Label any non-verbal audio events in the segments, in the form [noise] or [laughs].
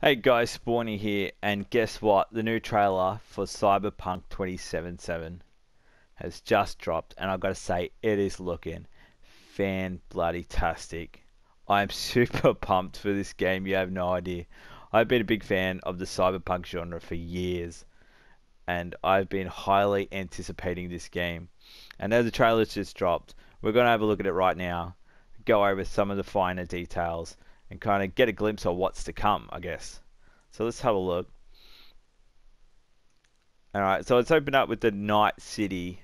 Hey guys, Spawny here, and guess what? The new trailer for Cyberpunk 2077 has just dropped, and I've got to say, it is looking fan bloody tastic. I'm [laughs] super pumped for this game, you have no idea. I've been a big fan of the Cyberpunk genre for years, and I've been highly anticipating this game. And as the trailer's just dropped, we're going to have a look at it right now, go over some of the finer details, and kind of get a glimpse of what's to come, I guess. So let's have a look. Alright, so let's open up with the Night City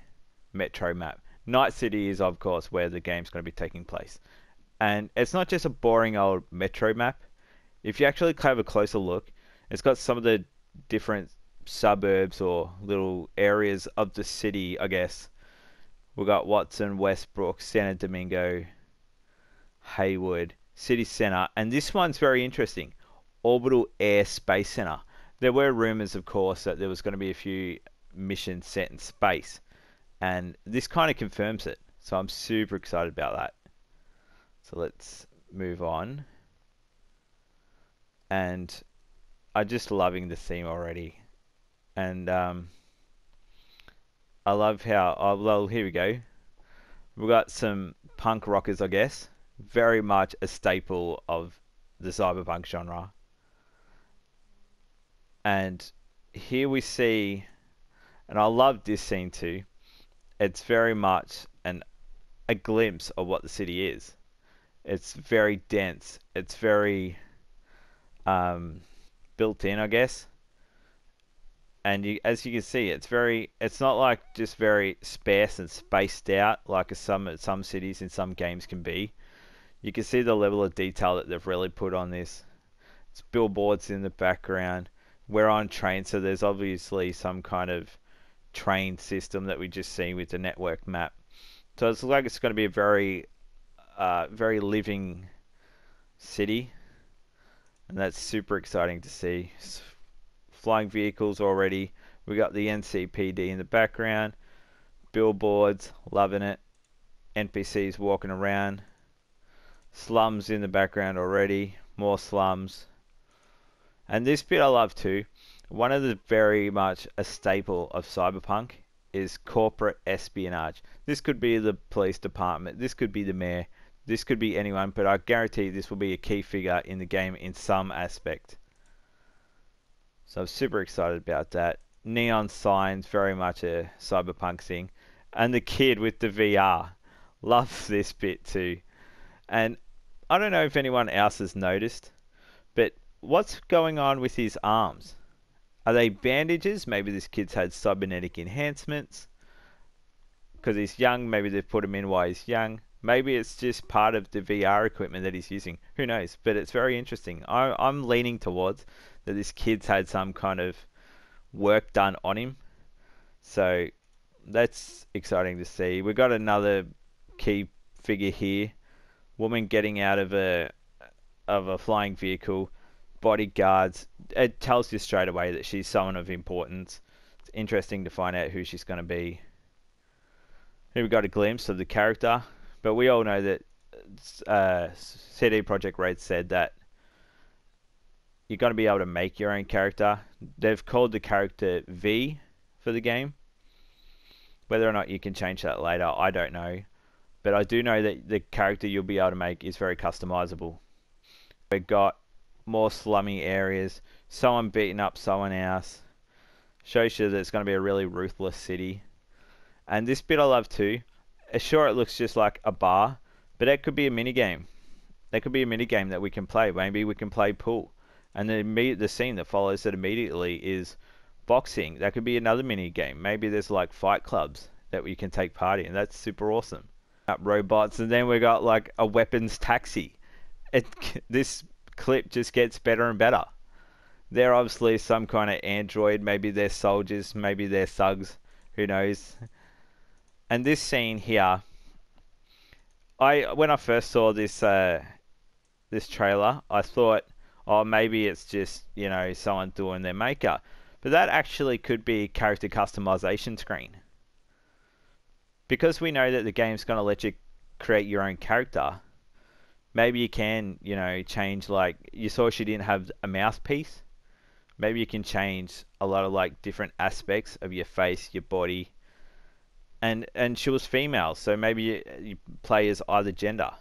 Metro map. Night City is, of course, where the game's going to be taking place. And it's not just a boring old Metro map. If you actually have a closer look, it's got some of the different suburbs or little areas of the city, I guess. We've got Watson, Westbrook, Santo Domingo, Heywood, City Center, and this one's very interesting. Orbital Air Space Center. There were rumors, of course, that there was going to be a few missions set in space, and this kind of confirms it. So I'm super excited about that. So let's move on. And I'm just loving the theme already. And um, I love how, oh, well, here we go. We've got some punk rockers, I guess very much a staple of the cyberpunk genre. And here we see, and I love this scene too. It's very much an a glimpse of what the city is. It's very dense. It's very um, built in, I guess. And you, as you can see, it's very. It's not like just very sparse and spaced out like some some cities in some games can be you can see the level of detail that they've really put on this. It's billboards in the background. We're on train, so there's obviously some kind of train system that we just see with the network map. So it's like it's going to be a very, uh, very living city, and that's super exciting to see. Flying vehicles already. We got the NCPD in the background. Billboards, loving it. NPCs walking around. Slums in the background already. More slums. And this bit I love too. One of the very much a staple of Cyberpunk is corporate espionage. This could be the police department. This could be the mayor. This could be anyone, but I guarantee this will be a key figure in the game in some aspect. So I'm super excited about that. Neon signs, very much a cyberpunk thing. And the kid with the VR. Love this bit too. And I don't know if anyone else has noticed, but what's going on with his arms? Are they bandages? Maybe this kid's had cybernetic enhancements. Because he's young, maybe they've put him in while he's young. Maybe it's just part of the VR equipment that he's using. Who knows? But it's very interesting. I, I'm leaning towards that this kid's had some kind of work done on him. So that's exciting to see. We've got another key figure here woman getting out of a of a flying vehicle, bodyguards. It tells you straight away that she's someone of importance. It's interesting to find out who she's going to be. Here we got a glimpse of the character, but we all know that uh, CD Projekt Red said that you're going to be able to make your own character. They've called the character V for the game. Whether or not you can change that later, I don't know. But I do know that the character you'll be able to make is very customizable. We've got more slummy areas, someone beating up someone else. Shows you that it's going to be a really ruthless city. And this bit I love too. Sure, it looks just like a bar, but it could be a mini game. That could be a mini game that we can play. Maybe we can play pool. And the the scene that follows it immediately is boxing. That could be another mini game. Maybe there's like fight clubs that we can take part in. That's super awesome robots, and then we got like a weapons taxi. It [laughs] this clip just gets better and better. They're obviously some kind of android. Maybe they're soldiers. Maybe they're thugs. Who knows? And this scene here, I when I first saw this uh, this trailer, I thought, oh, maybe it's just you know someone doing their makeup, but that actually could be character customization screen because we know that the game's going to let you create your own character, maybe you can, you know, change like you saw she didn't have a mouthpiece. Maybe you can change a lot of like different aspects of your face, your body. And and she was female, so maybe you, you play as either gender.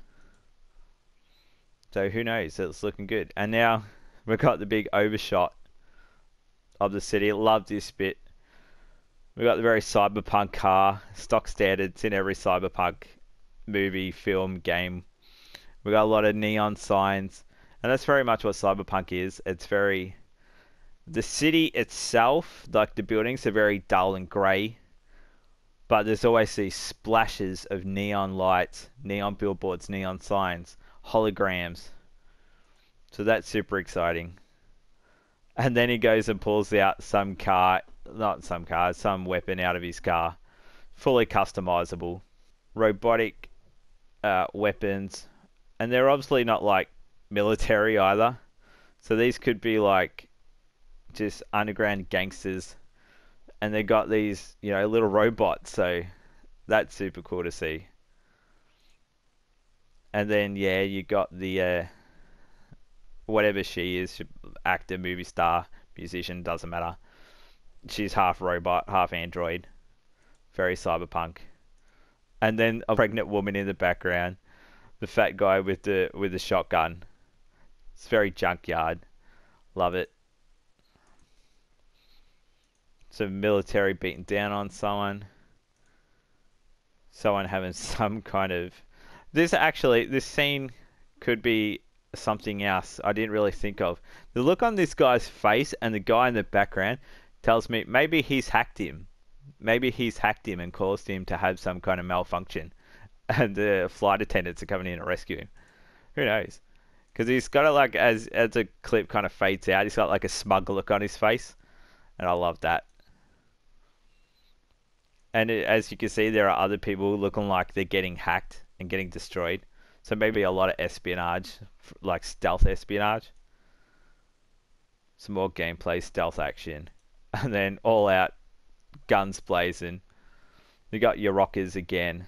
So who knows? It's looking good. And now we've got the big overshot of the city. Love this bit. We've got the very cyberpunk car, stock standards in every cyberpunk movie, film, game. We've got a lot of neon signs. And that's very much what cyberpunk is. It's very. The city itself, like the buildings, are very dull and grey. But there's always these splashes of neon lights, neon billboards, neon signs, holograms. So that's super exciting. And then he goes and pulls out some car, not some car, some weapon out of his car, fully customizable, robotic uh, weapons, and they're obviously not like military either. So these could be like just underground gangsters, and they got these you know little robots. So that's super cool to see. And then yeah, you got the uh, whatever she is, actor, movie star, musician, doesn't matter. She's half robot, half android. Very cyberpunk. And then a pregnant woman in the background, the fat guy with the with the shotgun. It's very junkyard. Love it. Some military beating down on someone. Someone having [laughs] some kind of. This actually, this scene could be something else I didn't really think of. The look on this guy's face and the guy in the background tells me maybe he's hacked him. Maybe he's hacked him and caused him to have some kind of malfunction. [laughs] And the flight attendants are coming in to rescue him. Who knows? Because he's got it like, as, as the clip kind of fades out, he's got like a smug look on his face. And I love that. And it, as you can see, there are other people looking like they're getting hacked and getting destroyed. So maybe a lot of espionage, like stealth espionage. Some more gameplay, stealth action. [laughs] And then all out guns blazing. You got your rockers again.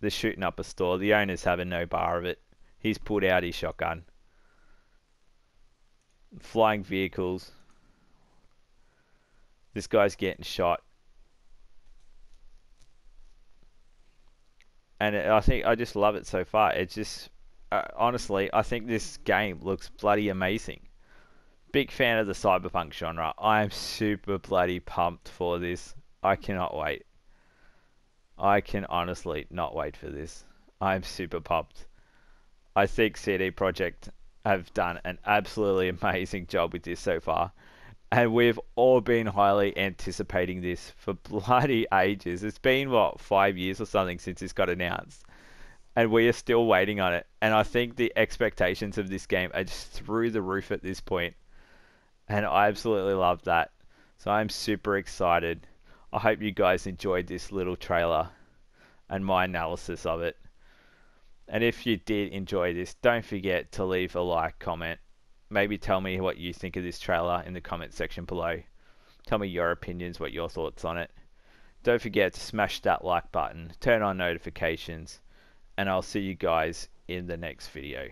They're shooting up a store. The owner's having no bar of it. He's pulled out his shotgun. Flying vehicles. This guy's getting shot. and I think I just love it so far. It's just uh, honestly, I think this game looks bloody amazing. Big fan of the cyberpunk genre. I am super bloody pumped for this. I cannot wait. I can honestly not wait for this. I'm super pumped. I think CD Projekt have done an absolutely [laughs] amazing job with this so far. And we've all been highly anticipating this for [laughs] bloody ages. It's been, what, five years or something since this got announced. And we are still waiting on it. And I think the expectations of this game are just through the roof at this point. And I absolutely love that. So I'm super excited. I hope you guys enjoyed this little trailer and my analysis of it. And if you did enjoy this, don't forget to leave a like, comment, maybe tell me what you think of this trailer in the comment section below. Tell me your opinions, what your thoughts on it. Don't forget to smash that like button, turn on notifications, and I'll see you guys in the next video.